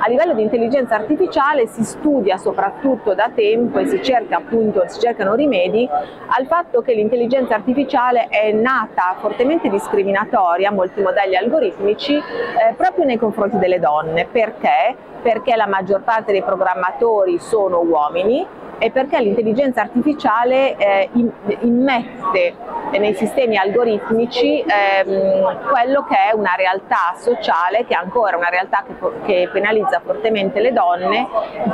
A livello di intelligenza artificiale si studia soprattutto da tempo e si, cerca, appunto, si cercano rimedi al fatto che l'intelligenza artificiale è nata fortemente discriminatoria, molti modelli algoritmici, eh, proprio nei confronti delle donne. Perché? Perché la maggior parte dei programmatori sono uomini e perché l'intelligenza artificiale eh, immette nei sistemi algoritmici ehm, quello che è una realtà sociale che è ancora una realtà che, che penalizza fortemente le donne,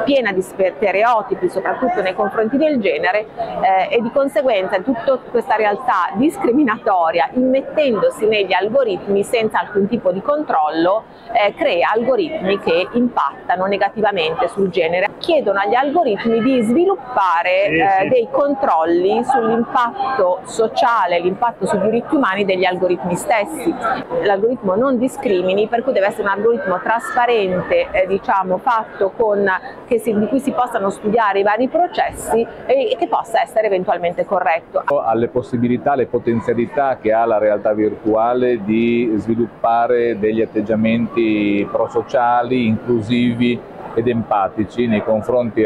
piena di stereotipi soprattutto nei confronti del genere eh, e di conseguenza tutta questa realtà discriminatoria immettendosi negli algoritmi senza alcun tipo di controllo eh, crea algoritmi che impattano negativamente sul genere. Chiedono agli algoritmi di sviluppare eh, dei controlli sull'impatto sociale, l'impatto sui diritti umani degli algoritmi stessi. L'algoritmo non discrimini, per cui deve essere un algoritmo trasparente, eh, diciamo, fatto con, si, di cui si possano studiare i vari processi e, e che possa essere eventualmente corretto. Alle possibilità, alle potenzialità che ha la realtà virtuale di sviluppare degli atteggiamenti prosociali, inclusivi ed empatici nei confronti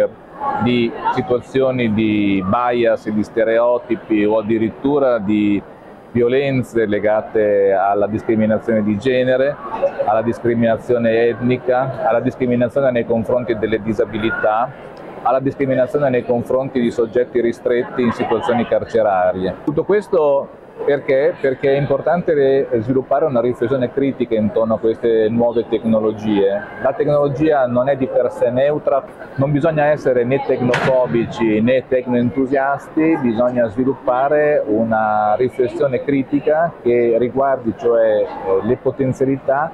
di situazioni di bias e di stereotipi o addirittura di violenze legate alla discriminazione di genere, alla discriminazione etnica, alla discriminazione nei confronti delle disabilità, alla discriminazione nei confronti di soggetti ristretti in situazioni carcerarie. Tutto questo perché? Perché è importante sviluppare una riflessione critica intorno a queste nuove tecnologie. La tecnologia non è di per sé neutra, non bisogna essere né tecnofobici né tecnoentusiasti, bisogna sviluppare una riflessione critica che riguardi cioè le potenzialità,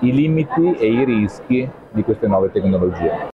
i limiti e i rischi di queste nuove tecnologie.